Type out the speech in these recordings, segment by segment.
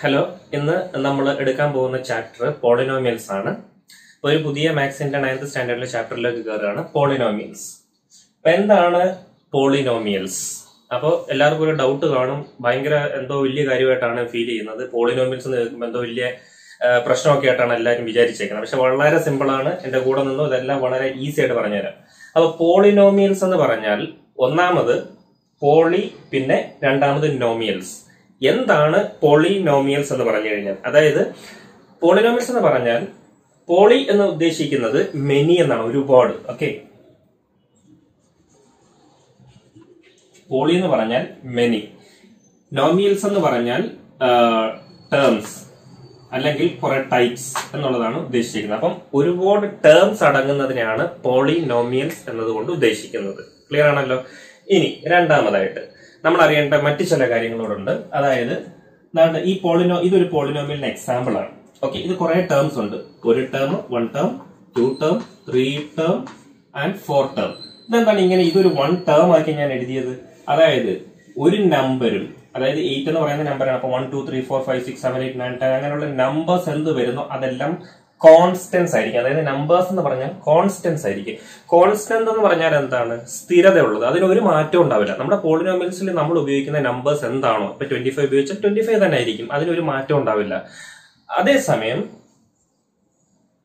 Hello ഇന്ന് നമ്മൾ എടുക്കാൻ പോകുന്ന ചാപ്റ്റർ പോളിനോമിയൽസ് ആണ്. ഒരു പുതിയ മാത്സിന്റെ നയൻത് സ്റ്റാൻഡേർഡിലെ ചാപ്റ്ററിലേക്ക് കയറുകയാണ്. പോളിനോമിയൽസ് അപ്പൊ എന്താണ് പോളിനോമിയൽസ് അപ്പോൾ എല്ലാവർക്കും ഒരു ഡൗട്ട് കാണും. ഭയങ്കര എന്തോ വലിയ കാര്യമായിട്ടാണ് ഫീൽ ചെയ്യുന്നത്. പോളിനോമിയൽസ് എന്ന് കേൾക്കുമ്പോൾ എന്തോ വലിയ പ്രശ്നമൊക്കെ ആയിട്ടാണ് എല്ലാവരും വിചാരിച്ചേക്കുന്നത്. പക്ഷെ വളരെ സിമ്പിൾ ആണ്. എന്റെ കൂടെ നിന്നും ഇതെല്ലാം വളരെ ഈസി ആയിട്ട് പറഞ്ഞുതരാം. അപ്പൊ പോളിനോമിയൽസ് എന്ന് പറഞ്ഞാൽ ഒന്നാമത് പോളി പിന്നെ രണ്ടാമത് നോമിയൽസ് എന്താണ് പോളിനോമിയൽസ് എന്ന് പറഞ്ഞു കഴിഞ്ഞാൽ? അതായത് പോളിനോമിയൽസ് എന്ന് പറഞ്ഞാൽ പോളി എന്ന് ഉദ്ദേശിക്കുന്നത് മെനി എന്നാണ് ഒരുപാട്. ഓക്കെ? പോളി എന്ന് പറഞ്ഞാൽ മെനി. നോമിയൽസ് എന്ന് പറഞ്ഞാൽ ടേംസ് അല്ലെങ്കിൽ കുറെ ടൈപ്സ് എന്നുള്ളതാണ് ഉദ്ദേശിക്കുന്നത് അപ്പം ഒരുപാട് ടേംസ് അടങ്ങുന്നതിനെയാണ് പോളിനോമിയൽസ് എന്നതുകൊണ്ട് ഉദ്ദേശിക്കുന്നത്. ക്ലിയർ ആണല്ലോ? ഇനി രണ്ടാമതായിട്ട്. നമ്മൾ അറിയേണ്ട മറ്റു ചില കാര്യങ്ങളോടുണ്ട്. അതായത് എന്താണ് ഈ പോളിനോ ഇതൊരു പോളിനോമിയലിന് എക്സാമ്പിൾ ആണ്. ഓക്കെ ഇത് കുറെ ടേംസ് ഉണ്ട്. ഒരു term one term two term three term and four term ഇതെന്താണ് ഇങ്ങനെ ഇതൊരു വൺ ടേം ആക്കി ഞാൻ എഴുതിയത്? അതായത് ഒരു നമ്പരും അതായത് എയ്റ്റ് എന്ന് പറയുന്ന നമ്പറാണ് അപ്പൊ one two three four five six seven eight nine ten അങ്ങനെയുള്ള നമ്പേഴ്സ് എന്ത് വരുന്നോ അതെല്ലാം കോൺസ്റ്റൻസ് ആയിരിക്കും. അതായത് നമ്പേഴ്സ് എന്ന് പറഞ്ഞാൽ കോൺസ്റ്റൻസ് ആയിരിക്കും. കോൺസ്റ്റന്റ് എന്ന് പറഞ്ഞാൽ എന്താണ്? സ്ഥിരതയുള്ളത്. അതിന് ഒരു മാറ്റം ഉണ്ടാവില്ല. നമ്മുടെ പോളിനോമിയൽസിൽ നമ്മൾ ഉപയോഗിക്കുന്ന നമ്പേഴ്സ് എന്താണോ? ഇപ്പൊ ട്വന്റി ഫൈവ് ഉപയോഗിച്ചാൽ ട്വന്റി ഫൈവ് തന്നെ ആയിരിക്കും. അതിനൊരു മാറ്റം ഉണ്ടാവില്ല. അതേസമയം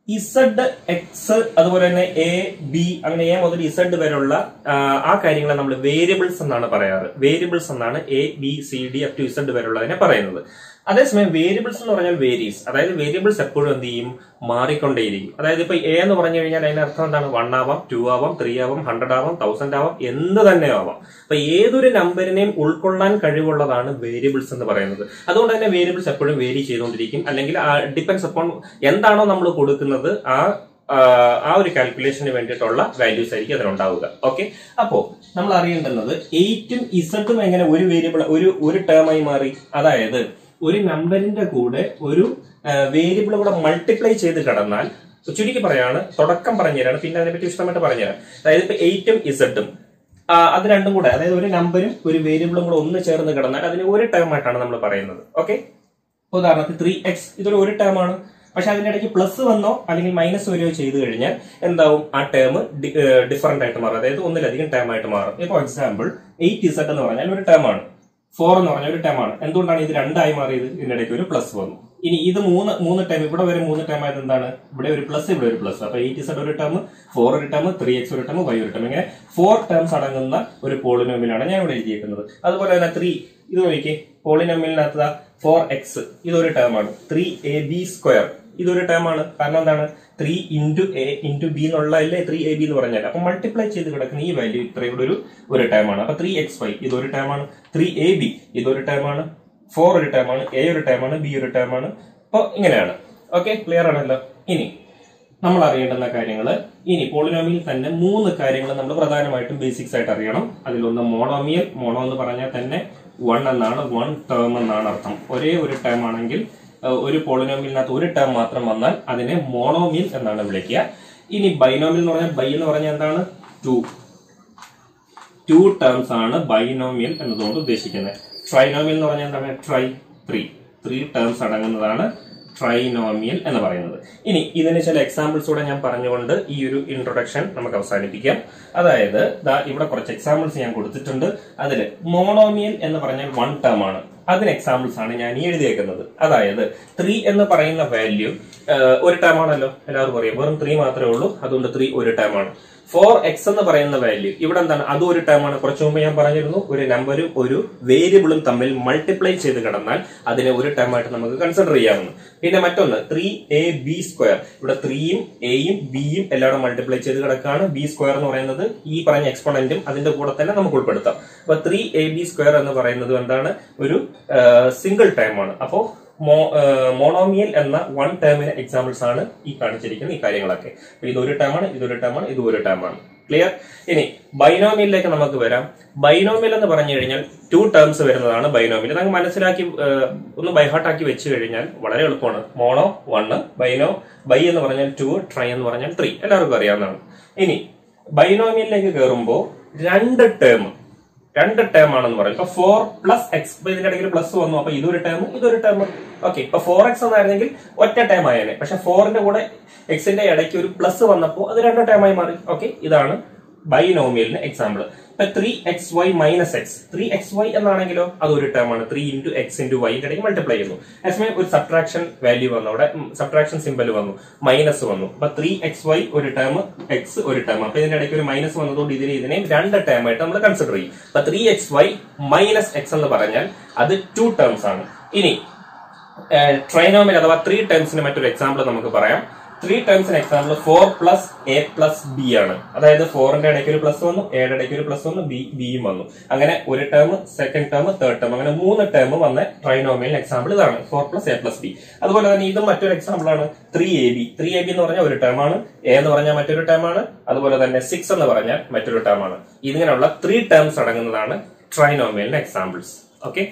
ഇസഡ് എക്സ് അതുപോലെ തന്നെ എ ബി അങ്ങനെ എ മുതൽ ഇസഡ് വരെയുള്ള ആ, കാര്യങ്ങളെ നമ്മൾ വേരിയബിൾസ് എന്നാണ് പറയാറ്. വേരിയബിൾസ് എന്നാണ് A B C D up to Z വരെയുള്ളതിനെ പറയുന്നത്. അതേസമയം വേരിയബിൾസ് എന്ന് പറഞ്ഞാൽ വേരീസ് അതായത് വേരിയബിൾസ് എപ്പോഴും എന്ത് ചെയ്യും? മാറിക്കൊണ്ടേയിരിക്കും. അതായത് ഇപ്പൊ എ എന്ന് പറഞ്ഞു കഴിഞ്ഞാൽ അതിന്റെ അർത്ഥം എന്താണ്? വൺ ആവാം ടു ആവാം ത്രീ ആവാം ഹൺഡ്രഡ് ആവാം തൗസൻഡ് ആവാം എന്ത് തന്നെ ആവാം. അപ്പൊ ഏതൊരു നമ്പറിനെയും ഉൾക്കൊള്ളാൻ കഴിവുള്ളതാണ് വേരിയബിൾസ് എന്ന് പറയുന്നത്. അതുകൊണ്ട് തന്നെ വേരിയബിൾസ് എപ്പോഴും വേരി ചെയ്തുകൊണ്ടിരിക്കും. അല്ലെങ്കിൽ ഡിപ്പെൻസ് അപ്പോൺ എന്താണോ നമ്മൾ കൊടുക്കുന്നത് ആ ആ, ആ ഒരു കാൽക്കുലേഷന് വേണ്ടിയിട്ടുള്ള വാല്യൂസ് ആയിരിക്കും അതിലുണ്ടാവുക. ഓക്കെ അപ്പോ നമ്മൾ അറിയേണ്ടുന്നത് എയ്റ്റും ഇസഡും എങ്ങനെ ഒരു വേരിയബിൾ ഒരു ഒരു ടേമായി മാറി? അതായത് ഒരു നമ്പറിന്റെ കൂടെ ഒരു വേരിയബിൾ കൂടെ മൾട്ടിപ്ലൈ ചെയ്ത് കടന്നാൽ ചുരുക്കി പറയാണ് തുടക്കം പറഞ്ഞുതരാണ് പിന്നെ അതിനെപ്പറ്റി വിശദമായിട്ട് പറഞ്ഞുതരാം. അതായത് ഇപ്പൊ എയ്റ്റും ഇസഡും അത് രണ്ടും കൂടെ അതായത് ഒരു നമ്പരും ഒരു വേരിയബിളും കൂടെ ഒന്ന് ചേർന്ന് കിടന്നാൽ അതിന് ഒരു ടേം ആയിട്ടാണ് നമ്മൾ പറയുന്നത്. ഓക്കെ ഉദാഹരണത്തിന് ത്രീ എക്സ് ഇതൊരു ഒരു ടേം ആണ്. പക്ഷെ അതിന്റെ ഇടയ്ക്ക് പ്ലസ് വന്നോ അല്ലെങ്കിൽ മൈനസ് വരികയോ ചെയ്തു കഴിഞ്ഞാൽ എന്താവും? ആ ടേം ഡിഫറെന്റ് ആയിട്ട് മാറും. അതായത് ഒന്നിലധികം ടേം ആയിട്ട് മാറും. ഇപ്പോൾ എക്സാമ്പിൾ എയ്റ്റ് ഇസഡ് എന്ന് പറഞ്ഞാൽ ഒരു ടേം ആണ്. ഫോർ എന്ന് പറഞ്ഞ ഒരു ടേം ആണ്. എന്തുകൊണ്ടാണ് ഇത് രണ്ടായി മാറിയത്? ഇതിന്റെ ഇടയ്ക്ക് ഒരു പ്ലസ് വന്നു. ഇനി ഇത് മൂന്ന് മൂന്ന് ടേം ഇവിടെ വരെ മൂന്ന് ടേം ആയത് എന്താണ്? ഇവിടെ ഒരു പ്ലസ് ഇവിടെ ഒരു പ്ലസ് അപ്പൊ എയ്റ്റ് ഇസഡ് ഒരു ടേം ഫോർ ഒരു ടേം ത്രീ എക്സ് ഒരു ടേം വൈ ഒരു ടേം ഇങ്ങനെ ഫോർ ടേംസ് അടങ്ങുന്ന ഒരു പോളിനോമിലാണ് ഞാൻ ഇവിടെ എഴുതിയിരിക്കുന്നത് അതുപോലെ തന്നെ ത്രീ ഇത് നോക്കി പോളിനോമിയലിനകത്ത് ഫോർ എക്സ് ഇതൊരു ടേം ആണ്. ത്രീ എ ബി സ്ക്വയർ ഇതൊരു ടേം ആണ്. കാരണം എന്താണ്? Three into A into B എന്നുള്ളതല്ലേ three A B എന്ന് പറഞ്ഞാൽ അപ്പൊ മൾട്ടിപ്ലൈ ചെയ്ത് കിടക്കുന്ന ഈ വാല്യൂ ഇത്രയും കൂടെ ഒരു ഒരു ടേം ആണ്. അപ്പൊ ത്രീ എക്സ് വൈ ഇതൊരു ടേം ആണ്. ത്രീ എ ബി ഇതൊരു ടേം ആണ്. ഫോർ ഒരു ടേം ആണ്. എ ഒരു ടേം ആണ്. ബി ഒരു ടേം ആണ്. അപ്പൊ ഇങ്ങനെയാണ്. ഓക്കെ ക്ലിയർ ആണല്ലോ? ഇനി നമ്മൾ അറിയേണ്ടുന്ന കാര്യങ്ങൾ ഇനി പോളിനോമിയിൽ തന്നെ മൂന്ന് കാര്യങ്ങൾ നമ്മൾ പ്രധാനമായിട്ടും ബേസിക്സ് ആയിട്ട് അറിയണം. അതിലൊന്ന് മോണോമിയൽ മോണോ എന്ന് പറഞ്ഞാൽ തന്നെ വൺ എന്നാണ് വൺ ടേം എന്നാണ് അർത്ഥം. ഒരേ ഒരു ടേം ആണെങ്കിൽ ഒരു പോളിനോമിയലിനകത്ത് ഒരു ടേം മാത്രം വന്നാൽ അതിനെ മോണോമിയൽ എന്നാണ് വിളിക്കുക. ഇനി ബൈനോമിയൽ എന്ന് പറഞ്ഞാൽ ബൈ എന്ന് പറഞ്ഞാൽ എന്താണ്? ടു ടു ടേംസ് ആണ് ബൈനോമിയൽ എന്നതുകൊണ്ട് ഉദ്ദേശിക്കുന്നത്. ട്രൈനോമിയൽ എന്ന് പറഞ്ഞാൽ എന്താണ്? ട്രൈ ത്രീ ത്രീ ടേംസ് അടങ്ങുന്നതാണ് ട്രൈനോമിയൽ എന്ന് പറയുന്നത്. ഇനി ഇതിന് ചില എക്സാമ്പിൾസ് കൂടെ ഞാൻ പറഞ്ഞുകൊണ്ട് ഈ ഒരു ഇൻട്രൊഡക്ഷൻ നമുക്ക് അവസാനിപ്പിക്കാം. അതായത് ഇവിടെ കുറച്ച് എക്സാമ്പിൾസ് ഞാൻ കൊടുത്തിട്ടുണ്ട്. അതിൽ മോണോമിയൽ എന്ന് പറഞ്ഞാൽ വൺ ടേം ആണ്. അതിന് എക്സാമ്പിൾസ് ആണ് ഞാൻ ഈ എഴുതിയേക്കുന്നത്. അതായത് ത്രീ എന്ന് പറയുന്ന വാല്യൂ ഒരു ടേം ആണല്ലോ. എല്ലാവർക്കും അറിയാം. വെറും ത്രീ മാത്രമേ ഉള്ളൂ. അതുകൊണ്ട് ത്രീ ഒരു ടേം ആണ്. ഫോർ എക്സ് എന്ന് പറയുന്ന വാല്യൂ ഇവിടെ എന്താണ്? അതും ഒരു ടേം ആണ്. കുറച്ചു മുമ്പ് ഞാൻ പറഞ്ഞിരുന്നു ഒരു നമ്പറും ഒരു വേരിയബിളും തമ്മിൽ മൾട്ടിപ്ലൈ ചെയ്ത് കിടന്നാൽ അതിനെ ഒരു ടേമായിട്ട് നമുക്ക് കൺസിഡർ ചെയ്യാവുന്നു. പിന്നെ മറ്റൊന്ന് ത്രീ എ ബി സ്ക്വയർ ഇവിടെ ത്രീയും എയും ബിയും എല്ലാവരും മൾട്ടിപ്ലൈ ചെയ്ത് കിടക്കുകയാണ്. ബി സ്ക്വയർ എന്ന് പറയുന്നത് ഈ പറഞ്ഞ എക്സ്പോണന്റും അതിന്റെ കൂടെ തന്നെ നമുക്ക് ഉൾപ്പെടുത്താം. അപ്പൊ ത്രീ എ ബി സ്ക്വയർ എന്ന് പറയുന്നത് എന്താണ്? ഒരു സിംഗിൾ ടൈമാണ് ആണ്. അപ്പോ മോണോമിയൽ എന്ന വൺ ടേമിന് എക്സാമ്പിൾസ് ആണ് ഈ കാണിച്ചിരിക്കുന്ന ഈ കാര്യങ്ങളൊക്കെ. അപ്പൊ ഇതൊരു ടേമാണ് ഇതൊരു ടേമാണ് ഇത് ഒരു ടേമാണ് ക്ലിയർ ഇനി ബൈനോമിയലിലേക്ക് നമുക്ക് വരാം. ബൈനോമിയൽ എന്ന് പറഞ്ഞു കഴിഞ്ഞാൽ ടു ടേംസ് വരുന്നതാണ് ബൈനോമിയൽ നമുക്ക് മനസ്സിലാക്കി ഒന്ന് ബൈഹാർട്ടാക്കി വെച്ച് കഴിഞ്ഞാൽ വളരെ എളുപ്പമാണ്. മോണോ വണ്ണ് ബൈനോ ബൈ എന്ന് പറഞ്ഞാൽ ടു ട്രൈ എന്ന് പറഞ്ഞാൽ ത്രീ എല്ലാവർക്കും അറിയാവുന്നതാണ്. ഇനി ബൈനോമിയലിലേക്ക് കയറുമ്പോൾ രണ്ട് ടേം രണ്ട് ടേം ആണെന്ന് പറയും. ഇപ്പൊ ഫോർ പ്ലസ് എക്സ് ഇതിന്റെ ഇടയ്ക്ക് പ്ലസ് വന്നു. അപ്പൊ ഇതൊരു ടേമും ഇതൊരു ടേമും ഓക്കെ ഇപ്പൊ ഫോർ എക്സ് എന്നായിരുന്നെങ്കിൽ ഒറ്റ ടേം ആയേനെ. പക്ഷെ ഫോറിന്റെ കൂടെ എക്സിന്റെ ഇടയ്ക്ക് ഒരു പ്ലസ് വന്നപ്പോൾ അത് രണ്ട് ടേമായി മാറി. ഓക്കെ ഇതാണ് ബൈനോമിയലിന് എക്സാമ്പിൾ ഇപ്പൊ three X Y minus X three X Y എന്നാണെങ്കിലോ അത് ഒരു ടേം ആണ് three into X into Y ഇടയ്ക്ക് മൾട്ടിപ്ലൈ ചെയ്യുന്നു. അതേസമയം ഒരു സബ്ട്രാക്ഷൻ വാല്യൂ വന്നു. അവിടെ സബ്ട്രാക്ഷൻ സിമ്പൽ വന്നു. മൈനസ് വന്നു. അപ്പൊ ത്രീ എക്സ് വൈ ഒരു ടേം എക്സ് ഒരു ടേം അപ്പൊ ഇതിന്റെ ഇടയ്ക്ക് ഒരു മൈനസ് വന്നതുകൊണ്ട് ഇതിനെ ഇതിനെ രണ്ട് ടേം ആയിട്ട് നമ്മൾ കൺസിഡർ ചെയ്യും. അപ്പൊ three X Y minus X എന്ന് പറഞ്ഞാൽ അത് ടു ടേംസ് ആണ്. ഇനി ട്രൈനോമിൽ അഥവാ ത്രീ ടേംസിന് മറ്റൊരു എക്സാമ്പിൾ നമുക്ക് പറയാം. Three ടേംസിന് example four plus A plus B ആണ്. അതായത് ഫോറിന്റെ ഇടയ്ക്ക് ഒരു പ്ലസ് വന്നു എയുടെ ഇടയ്ക്ക് ഒരു പ്ലസ് വന്നു ബി ബിയും വന്നു. അങ്ങനെ ഒരു term second term third term അങ്ങനെ മൂന്ന് ടേം വന്ന ട്രൈനോമിയൽ എക്സാമ്പിൾ ഇതാണ് four plus A plus B അതുപോലെ തന്നെ ഇതും മറ്റൊരു എക്സാമ്പിൾ ആണ് three A B three A B എന്ന് പറഞ്ഞാൽ ഒരു ടേം ആണ് എ എന്ന് പറഞ്ഞാൽ മറ്റൊരു ടേം ആണ് അതുപോലെ തന്നെ സിക്സ് എന്ന് പറഞ്ഞാൽ മറ്റൊരു ടേം ആണ്. ഇങ്ങനെയുള്ള ത്രീ ടേംസ് അടങ്ങുന്നതാണ് ട്രൈനോമിയലിന്റെ എക്സാമ്പിൾസ് ഓക്കെ